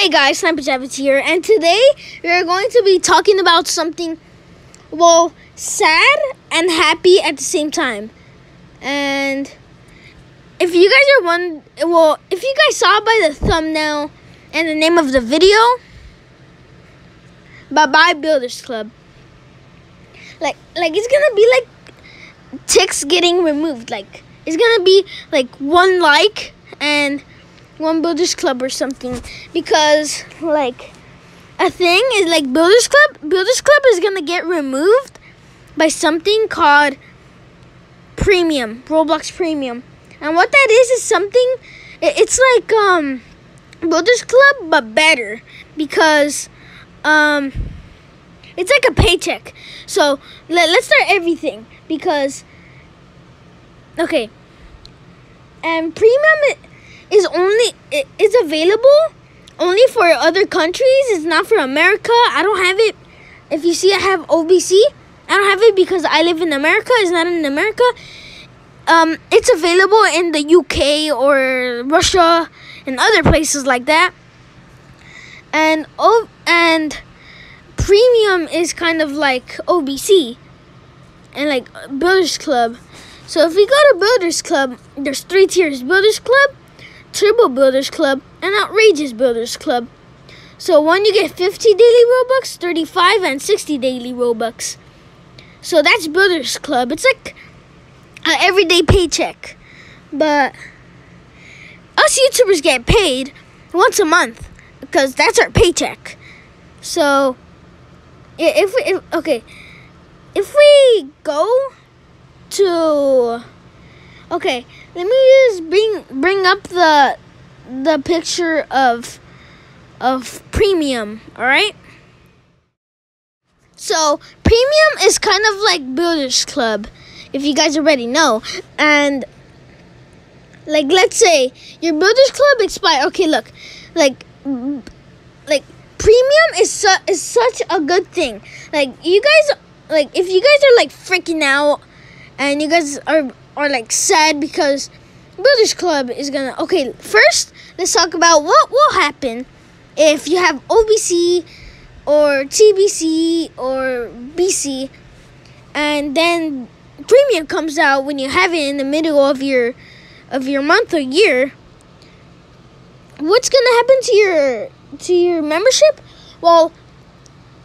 Hey guys, Sniper Savage here, and today we're going to be talking about something, well, sad and happy at the same time. And if you guys are one, well, if you guys saw by the thumbnail and the name of the video, bye bye Builders Club. Like, like it's gonna be like ticks getting removed. Like, it's gonna be like one like and one builders club or something because like a thing is like builders club builders club is gonna get removed by something called premium roblox premium. And what that is is something it's like um builders club but better because um it's like a paycheck. So let, let's start everything because okay and premium is only is available only for other countries. It's not for America. I don't have it. If you see, I have OBC. I don't have it because I live in America. It's not in America. Um, it's available in the UK or Russia and other places like that. And oh, and premium is kind of like OBC and like Builders Club. So if we go to Builders Club, there's three tiers: Builders Club, Turbo Builders Club, and Outrageous Builders Club. So one you get 50 daily Robux, 35 and 60 daily Robux. So that's Builders Club. It's like an everyday paycheck. But us YouTubers get paid once a month because that's our paycheck. So if we if, okay, if we go to Okay, let me just bring bring up the the picture of of premium, all right? So, premium is kind of like Builders Club, if you guys already know. And like let's say your Builders Club expire. Okay, look. Like like premium is su- is such a good thing. Like you guys like if you guys are like freaking out and you guys are are like sad because Builders Club is gonna. Okay, first let's talk about what will happen if you have OBC or TBC or BC, and then premium comes out when you have it in the middle of your of your month or year. What's gonna happen to your to your membership? Well,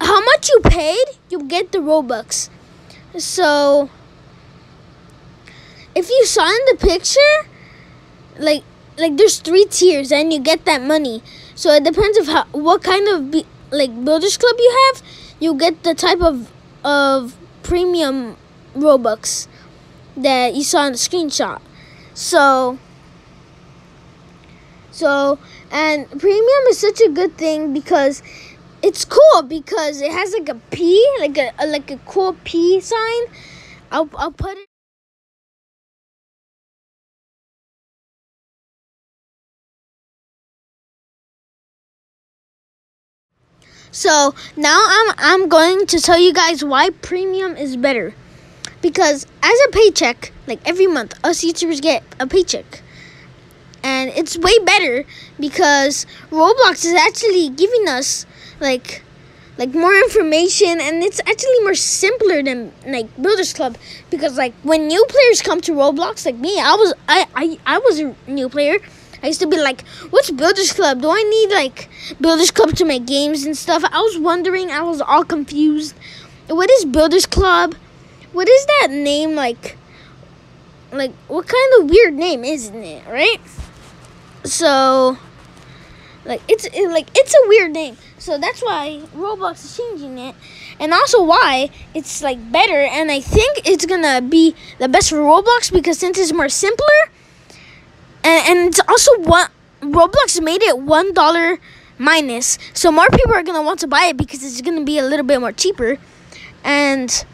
how much you paid, you get the Robux. So if you saw in the picture, like like there's three tiers and you get that money. So it depends of how what kind of be, like builders club you have, you get the type of of premium Robux that you saw in the screenshot. So so and premium is such a good thing because it's cool because it has like a P, like a, a like a cool P sign. I'll I'll put it So now I'm I'm going to tell you guys why premium is better. Because as a paycheck, like every month, us YouTubers get a paycheck. And it's way better because Roblox is actually giving us like like more information and it's actually more simpler than like Builders Club because like when new players come to Roblox like me, I was I I, I was a new player I used to be like, what's Builders Club? Do I need like Builders Club to make games and stuff? I was wondering, I was all confused. What is Builders Club? What is that name like? Like, what kind of weird name isn't it, right? So, like, it's it, like it's a weird name. So that's why Roblox is changing it, and also why it's like better. And I think it's gonna be the best for Roblox because since it's more simpler and, and also one Roblox made it one dollar minus, so more people are gonna want to buy it because it's gonna be a little bit more cheaper, and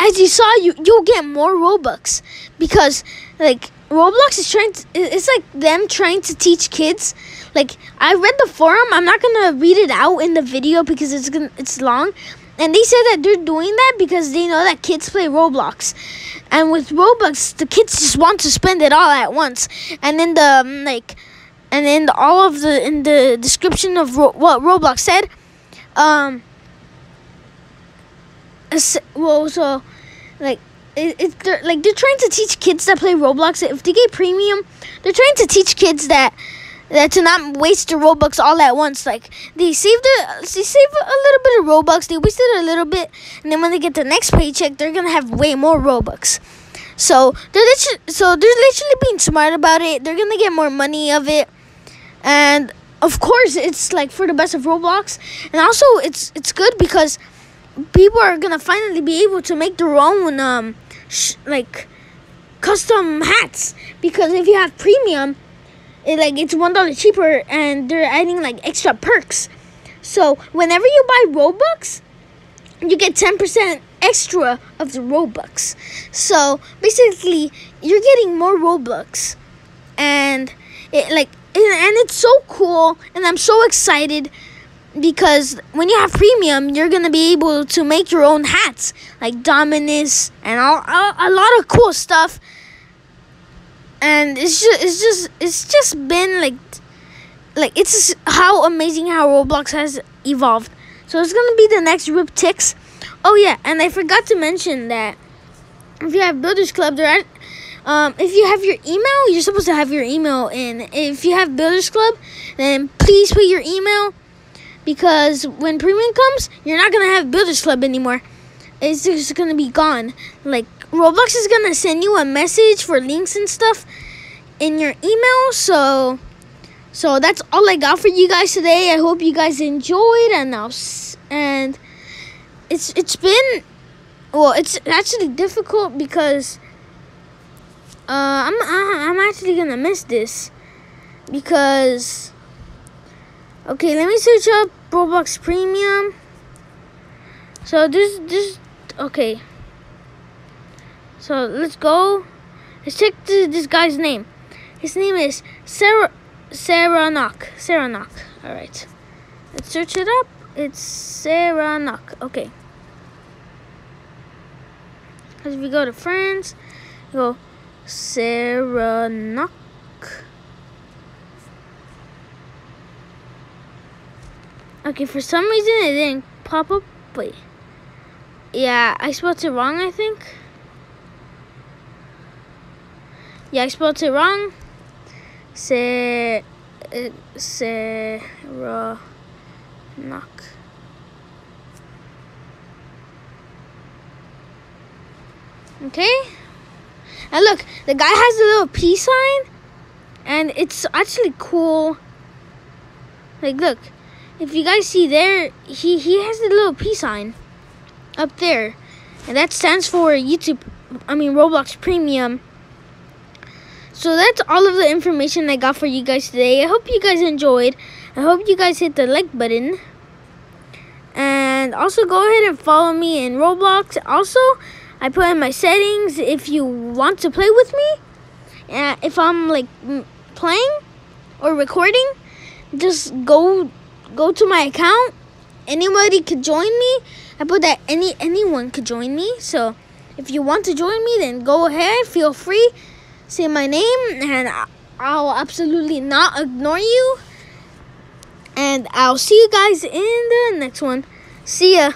as you saw, you you'll get more Robux because like Roblox is trying to, it's like them trying to teach kids. Like I read the forum, I'm not gonna read it out in the video because it's gonna it's long, and they said that they're doing that because they know that kids play Roblox. And with Robux, the kids just want to spend it all at once. And then the um, like and then the, all of the in the description of Ro- what Roblox said, um, well, so like it, it they're, like they're trying to teach kids that play Roblox if they get premium, they're trying to teach kids that that to not waste their Robux all at once. Like they saved a, they save a little bit of Robux, they wasted a little bit, and then when they get the next paycheck, they're gonna have way more Robux. So they're literally, so they're literally being smart about it. They're gonna get more money of it, and of course it's like for the best of Roblox, and also it's it's good because people are gonna finally be able to make their own um sh- like custom hats because if you have premium it like it's one dollar cheaper and they're adding like extra perks. So whenever you buy robux you get 10% extra of the robux. So basically you're getting more robux. And it like and it's so cool and i'm so excited because when you have premium, you're gonna be able to make your own hats, like Dominus and all, all, a lot of cool stuff. And it's just, it's just, it's just been like, like it's how amazing how Roblox has evolved. So it's gonna be the next Riptix. Oh yeah, and I forgot to mention that if you have Builders Club, they're at, um, if you have your email, you're supposed to have your email in. If you have Builders Club, then please put your email because when premium comes, you're not gonna have Builders Club anymore. It's just gonna be gone. Like Roblox is gonna send you a message for links and stuff in your email. So, so that's all I got for you guys today. I hope you guys enjoyed, and now and it's it's been well, it's actually difficult because uh, I'm I'm actually gonna miss this because Okay, let me search up Roblox Premium. So this this okay. So let's go. Let's check this, this guy's name. His name is Sarah Sarah Knock. Sarah Knock. All right. Let's search it up. It's Sarah Knock. Okay. As we go to friends, go Sarah Knock. Okay, for some reason it didn't pop up. Wait. Yeah, I spelled it wrong, I think. Yeah, I spelled it wrong. Se, uh, Sarah knock. Okay. And look, the guy has a little peace sign, and it's actually cool. Like, look, if you guys see there, he, he has a little peace sign up there. And that stands for YouTube, I mean Roblox Premium. So that's all of the information I got for you guys today. I hope you guys enjoyed. I hope you guys hit the like button. And also go ahead and follow me in Roblox. Also, I put in my settings if you want to play with me. Uh, if I'm like playing or recording, just go go to my account. Anybody could join me. I put that any anyone could join me. So if you want to join me, then go ahead. Feel free. Say my name, and I'll absolutely not ignore you. And I'll see you guys in the next one. See ya.